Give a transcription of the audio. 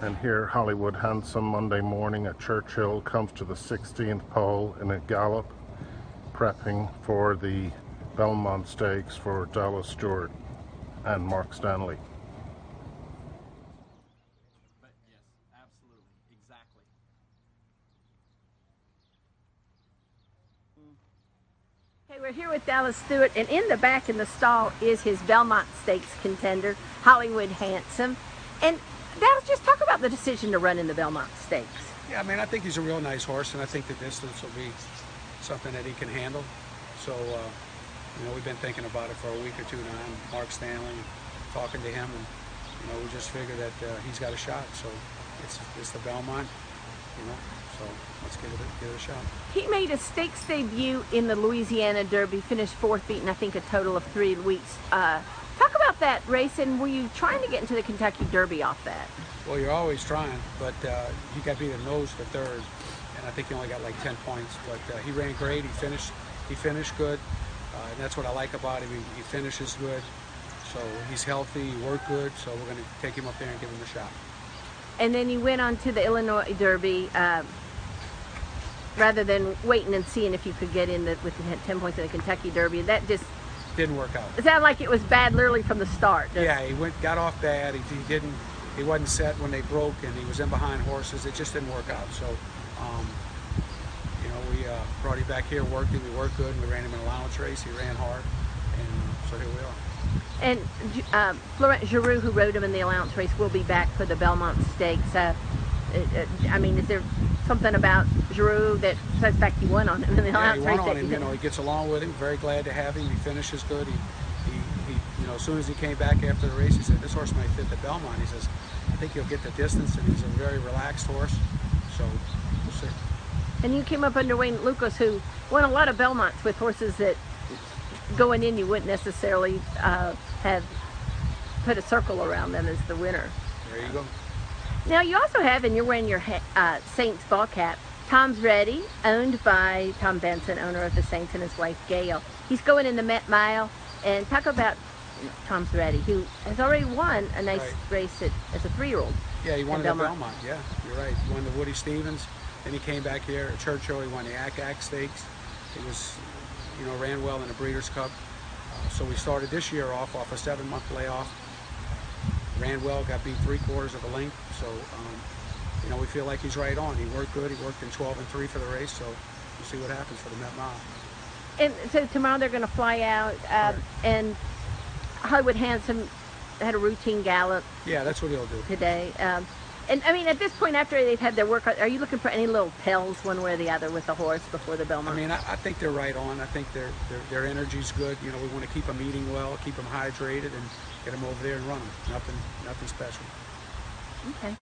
And here, Hollywood Handsome Monday morning at Churchill comes to the 16th pole in a gallop, prepping for the Belmont Stakes for Dallas Stewart and Mark Stanley. We're here with Dallas Stewart, and in the back in the stall is his Belmont Stakes contender, Hollywood Handsome. And Dallas, just talk about the decision to run in the Belmont Stakes. Yeah, I mean, I think he's a real nice horse, and I think the distance will be something that he can handle. So, uh, you know, we've been thinking about it for a week or two now. And Mark Stanley, talking to him, and you know, we just figured that uh, he's got a shot. So, it's it's the Belmont, you know. So let's give it a, give it a shot. He made a stakes debut in the Louisiana Derby, finished fourth, beaten I think a total of three weeks. Uh, talk about that race, and were you trying to get into the Kentucky Derby off that? Well, you're always trying, but uh, he got beat a nose for third, and I think he only got like 10 points. But uh, he ran great. He finished. He finished good, uh, and that's what I like about him. He, he finishes good, so he's healthy. He worked good, so we're going to take him up there and give him a shot. And then you went on to the Illinois Derby. Um, rather than waiting and seeing if you could get in the, with the 10 points in the Kentucky Derby. That just didn't work out. It sounded like it was bad literally from the start. Yeah, he went got off bad. He, he, didn't. He wasn't set when they broke, and he was in behind horses. It just didn't work out. So, um, you know, we uh, brought him back here, worked him. We worked good. And we ran him in an allowance race. He ran hard, and so here we are. And uh, Florent Geroux, who rode him in the allowance race, will be back for the Belmont Stakes. Uh, I mean, is there something about Geroux that says fact he won on him in the yeah, he won on him. You know, he gets along with him. Very glad to have him. He finishes good. He, he, he, you know, as soon as he came back after the race, he said, "This horse might fit the Belmont." He says, "I think he'll get the distance, and he's a very relaxed horse." So we'll see. And you came up under Wayne Lukas, who won a lot of Belmonts with horses that going in you wouldn't necessarily uh, have put a circle around them as the winner. There you go. Now you also have, and you're wearing your uh, Saints ball cap, Tom's Ready, owned by Tom Benson, owner of the Saints, and his wife Gail. He's going in the Met Mile, and talk about Tom's Ready, who has already won a nice right. race at, as a three-year-old. Yeah, he won the Belmont. Belmont. Yeah, you're right. He won the Woody Stephens. Then he came back here at Churchill. He won the Ack Ack Stakes. He was, you know, ran well in the Breeders' Cup. Uh, so we started this year off off a seven-month layoff ran well, got beat three quarters of a length. So, um, you know, we feel like he's right on. He worked good. He worked in 12 and 3 for the race. So we'll see what happens for the Met Mile. And so tomorrow they're going to fly out, uh, right. and Hollywood Handsome had a routine gallop. Yeah, that's what he'll do today. Um, and I mean, at this point, after they've had their work, are you looking for any little tells one way or the other with the horse before the Belmont? I mean, I, I think they're right on. I think their their their energy's good. You know, we want to keep them eating well, keep them hydrated, and get them over there and run them. Nothing, nothing special. Okay.